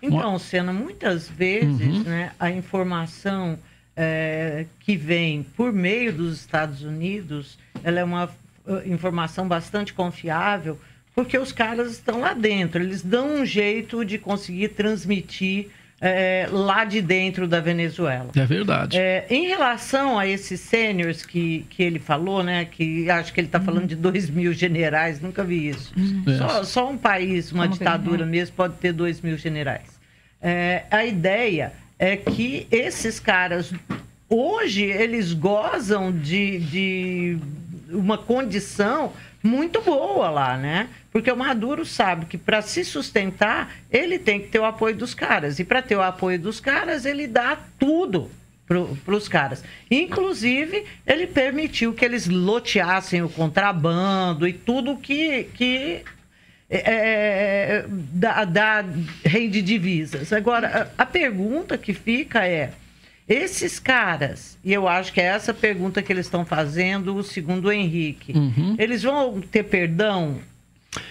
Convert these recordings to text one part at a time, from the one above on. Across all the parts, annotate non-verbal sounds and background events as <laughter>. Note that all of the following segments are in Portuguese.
Então, Sena, muitas vezes uhum. né, a informação é, que vem por meio dos Estados Unidos, ela é uma uh, informação bastante confiável, porque os caras estão lá dentro, eles dão um jeito de conseguir transmitir é, lá de dentro da Venezuela. É verdade. É, em relação a esses sêniores que, que ele falou, né? Que acho que ele está falando de dois mil generais, nunca vi isso. Uhum. Só, só, um país, uma Como ditadura mesmo, pode ter dois mil generais. É, a ideia é que esses caras, hoje, eles gozam de, de uma condição muito boa lá, né? Porque o Maduro sabe que para se sustentar, ele tem que ter o apoio dos caras. E para ter o apoio dos caras, ele dá tudo para os caras. Inclusive, ele permitiu que eles loteassem o contrabando e tudo que, que é, é dá, dá rende divisas. Agora, a, a pergunta que fica é esses caras, e eu acho que é essa pergunta que eles estão fazendo, segundo o Henrique, uhum. eles vão ter perdão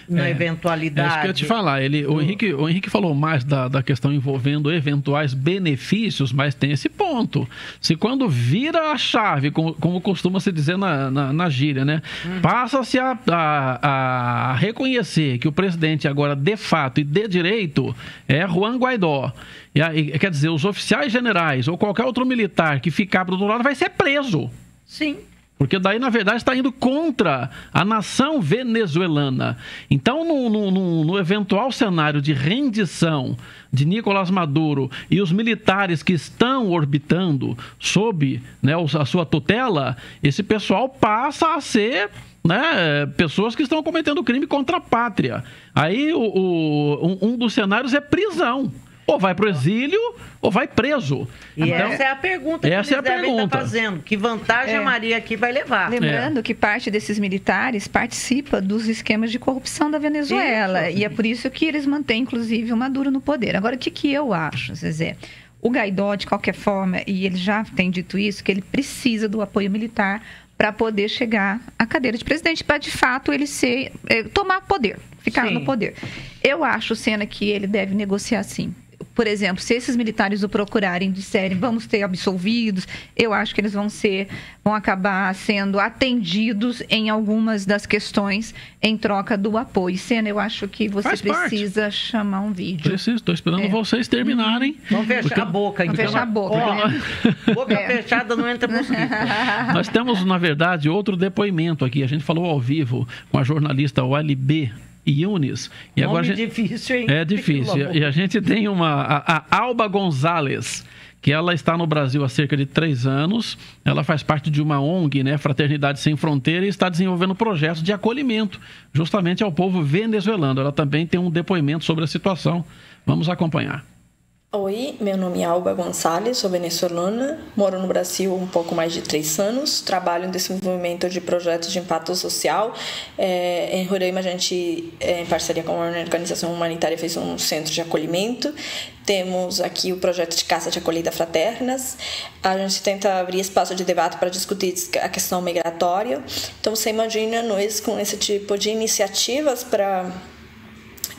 na é, eventualidade. É isso que eu ia te falar. Ele, o, Henrique, o Henrique falou mais da, da questão envolvendo eventuais benefícios, mas tem esse ponto. Se quando vira a chave, como, como costuma se dizer na, na, na gíria, né? Uhum. Passa-se a, a, a, reconhecer que o presidente agora, de fato e de direito, é Juan Guaidó. E, e, quer dizer, os oficiais generais ou qualquer outro militar que ficar do outro lado vai ser preso. Sim. Porque daí, na verdade, está indo contra a nação venezuelana. Então, no, no, no, eventual cenário de rendição de Nicolás Maduro e os militares que estão orbitando sob né, a sua tutela, esse pessoal passa a ser né, pessoas que estão cometendo crime contra a pátria. Aí, o, o um, um dos cenários é prisão ou vai para o exílio ou vai preso. E então, essa é a pergunta que essa eles é a devem estar fazendo. Que vantagem é. a Maria aqui vai levar? Lembrando é. que parte desses militares participa dos esquemas de corrupção da Venezuela. Isso. E é por isso que eles mantêm, inclusive, o Maduro no poder. Agora, o que, que eu acho, Zezé? O Gaidó, de qualquer forma, e ele já tem dito isso, que ele precisa do apoio militar para poder chegar à cadeira de presidente, para de fato ele ser é, tomar poder, ficar sim. no poder. Eu acho, Sena, que ele deve negociar sim por exemplo, se esses militares o procurarem e disserem vamos ter absolvidos, eu acho que eles vão ser, vão acabar sendo atendidos em algumas das questões em troca do apoio. Sena, eu acho que você Faz precisa parte. chamar um vídeo. Preciso, estou esperando é. vocês terminarem. Vamos fechar porque... a boca, então. Vamos fechar a boca. Oh, <laughs> boca é. fechada não entra mosquito. <laughs> Nós temos, na verdade, outro depoimento aqui. A gente falou ao vivo com a jornalista OLB Yunis. E Nome agora gente... difícil, hein? É difícil. E a gente tem uma. A, a Alba Gonzalez que ela está no Brasil há cerca de três anos. Ela faz parte de uma ONG, né, Fraternidade Sem Fronteira, e está desenvolvendo projetos de acolhimento justamente ao povo venezuelano. Ela também tem um depoimento sobre a situação. Vamos acompanhar. Oi, meu nome é Alba Gonçalves, sou venezuelana, moro no Brasil um pouco mais de três anos, trabalho em desenvolvimento de projetos de impacto social. É, em Roraima, a gente, é, em parceria com uma organização humanitária, fez um centro de acolhimento. Temos aqui o projeto de Casa de Acolhida Fraternas. A gente tenta abrir espaço de debate para discutir a questão migratória. Então, você imagina nós com esse tipo de iniciativas para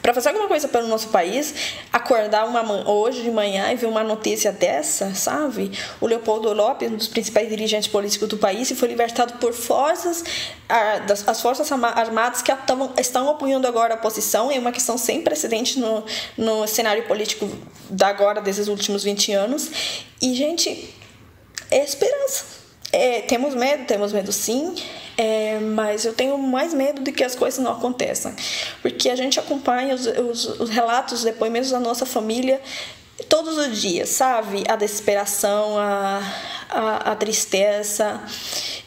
para fazer alguma coisa pelo nosso país, acordar uma, hoje de manhã e ver uma notícia dessa, sabe? O Leopoldo Lopes, um dos principais dirigentes políticos do país, foi libertado por forças, as forças armadas que estão apoiando agora a oposição, é uma questão sem precedente no, no cenário político da agora, desses últimos 20 anos. E, gente, é esperança. É, temos medo, temos medo sim. É, mas eu tenho mais medo de que as coisas não aconteçam. Porque a gente acompanha os, os, os relatos, os depoimentos da nossa família todos os dias, sabe? A desesperação, a, a, a tristeza.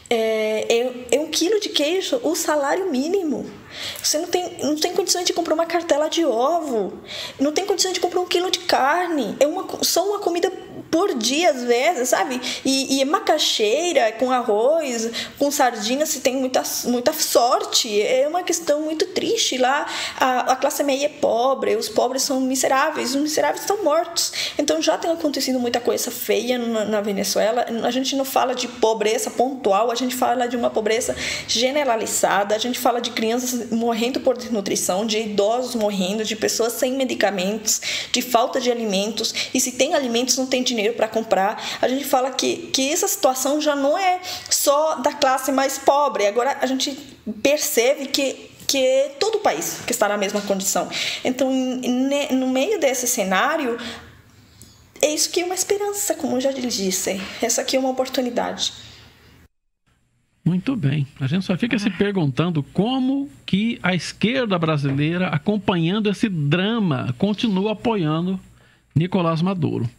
É, é, é, um quilo de queijo o salário mínimo. Você não tem, não tem condições de comprar uma cartela de ovo, não tem condições de comprar um quilo de carne. É uma, só uma comida por dia às vezes, sabe? E, e macaxeira com arroz, com sardinha, se tem muita, muita sorte. É uma questão muito triste. Lá a, a classe média é pobre, os pobres são miseráveis, os miseráveis estão mortos. Então já tem acontecido muita coisa feia na, na Venezuela. A gente não fala de pobreza pontual, a gente fala de uma pobreza generalizada, a gente fala de crianças morrendo por desnutrição, de idosos morrendo, de pessoas sem medicamentos, de falta de alimentos. E se tem alimentos, não tem dinheiro para comprar. A gente fala que, que essa situação já não é só da classe mais pobre. Agora a gente percebe que que é todo o país que está na mesma condição. Então, no meio desse cenário, é isso que é uma esperança, como eu já disse. Essa aqui é uma oportunidade. Muito bem. A gente só fica se perguntando como que a esquerda brasileira, acompanhando esse drama, continua apoiando Nicolás Maduro.